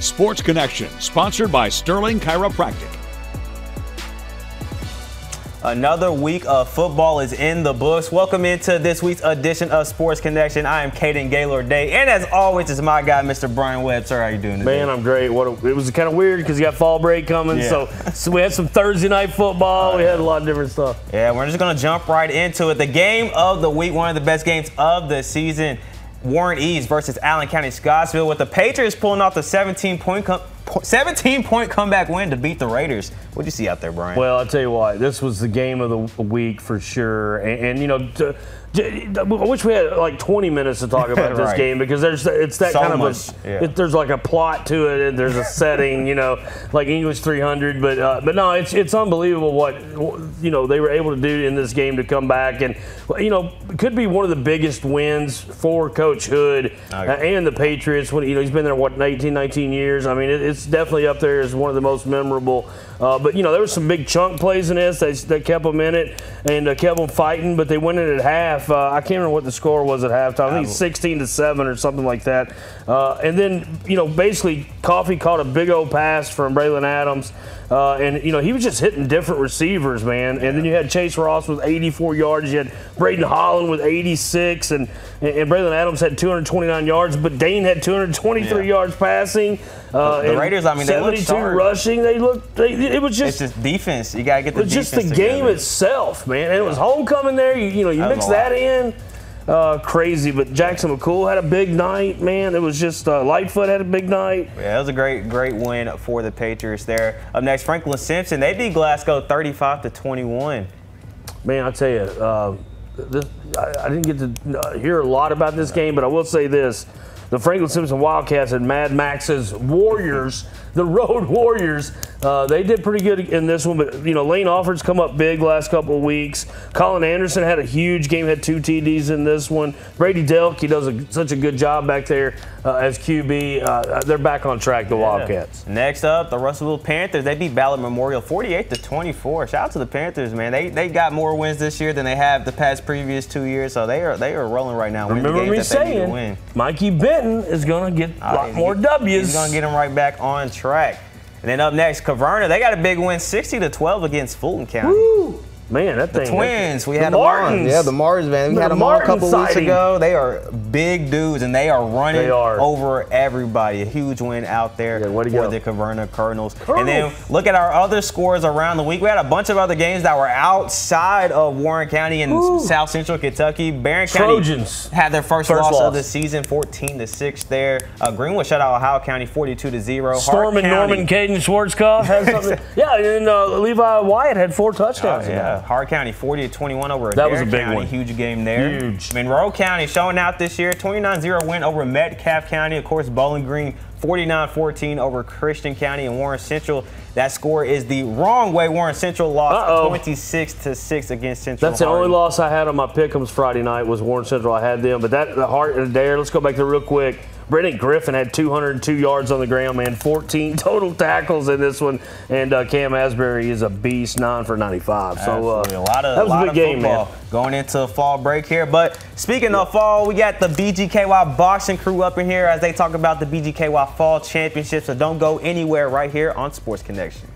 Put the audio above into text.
Sports Connection, sponsored by Sterling Chiropractic. Another week of football is in the books. Welcome into this week's edition of Sports Connection. I am Caden Gaylord Day, and as always, it's my guy, Mr. Brian Webb. Sir, how are you doing today? Man, I'm great. What a, it was kind of weird because you got fall break coming, Yeah. so, so we had some Thursday night football. we had a lot of different stuff. Yeah, we're just gonna jump right into it. The game of the week, one of the best games of the season. Warren East versus Allen County Scottsville, with the Patriots pulling off the 17 point com- 17 point comeback win to beat the Raiders. What'd you see out there, Brian? Well, I'll tell you what, this was the game of the week for sure. And, and you know, to, I wish we had like 20 minutes to talk about this Right. game because there's it's that So kind of much, a yeah. it, there's like a plot to it and there's a setting, you know, like English 300. But uh, but no, it's it's unbelievable what you know they were able to do in this game to come back and you know it could be one of the biggest wins for Coach Hood uh, and the Patriots. When you know he's been there what 18, 19 years. I mean, it, it's definitely up there as one of the most memorable. Uh, but you know there was some big chunk plays in this that, that kept them in it and uh, kept them fighting. But they went in at half. Uh, I can't remember what the score was at halftime. I think it's 16 to seven or something like that. Uh, and then you know basically Coffee caught a big old pass from Braylon Adams. Uh, and you know he was just hitting different receivers, man. And then you had Chase Ross with 84 yards. You had Braden Holland with 86, and and Braylon Adams had 229 yards. But Dane had 223 Yeah. yards passing. Uh, The Raiders, I mean, they look 72 sharp. rushing. They looked. They, it was it's just. just defense. You gotta get the It's just the defense game together. itself, man. And it was homecoming there. You, you know, you That mix that in. Uh, crazy, but Jackson McCool had a big night, man. It was just uh, Lightfoot had a big night. Yeah, it was a great, great win for the Patriots there. Up next, Franklin Simpson. They beat Glasgow 35 to 21. Man, I tell you, uh, this, I, I didn't get to uh, hear a lot about this game, but I will say this: the Franklin Simpson Wildcats and Mad Max's Warriors, the Road Warriors, uh, they did pretty good in this one. But you know, Lane Offord's come up big last couple of weeks. Colin Anderson had a huge game, had two TDs in this one. Brady Delk, he does a, such a good job back there uh, as QB. Uh, they're back on track, the Wildcats. Next up, the Russellville Panthers. They beat Ballard Memorial 48 to 24. Shout out to the Panthers, man. They they got more wins this year than they have the past previous two years, so they are they are rolling right now. Remember me games that they need to saying. Mikey Benton is going to get a lot Uh, more W's. He's gonna get them right back on track. And then up next, Caverna. They got a big win, 60 to 12 against Fulton County. Woo! Man, that thing. The Twins. We the had them on. Martins. Yeah, the Martins, man. We The had them on a Martin couple weeks ago. They are big dudes, and they are running They are. over everybody. A huge win out there Yeah, for go. the Caverna Cardinals. Cardinals. And then look at our other scores around the week. We had a bunch of other games that were outside of Warren County and Woo. South Central Kentucky. Barren Trojans. County had their first, First loss, loss. of the season, 14 to 6 there. Uh, Greenwood shut out Ohio County 42 to 0. Storm and Norman Caden Schwarzkopf had something. yeah, and uh, Levi Wyatt had four touchdowns. in Yeah. Hart County 40 to 21 over That was a big County. one. Huge game there. Huge. Monroe County showing out this year. 29-0 win over Metcalfe County. Of course, Bowling Green 49-14 over Christian County and Warren Central. That score is the wrong way. Warren Central lost Uh-oh. 26 to 6 against Central. That's the only loss I had on my pick'ems Friday night was Warren Central. I had them, but that the Hart and Adair. Let's go back there real quick. Brendan Griffin had 202 yards on the ground, man. 14 total tackles in this one, and uh, Cam Asbury is a beast, nine for 95. So uh, a lot of that was lot a big game, man. going into a fall break here. But speaking of fall, we got the BGKY boxing crew up in here as they talk about the BGKY Fall Championship. So don't go anywhere right here on Sports Connection.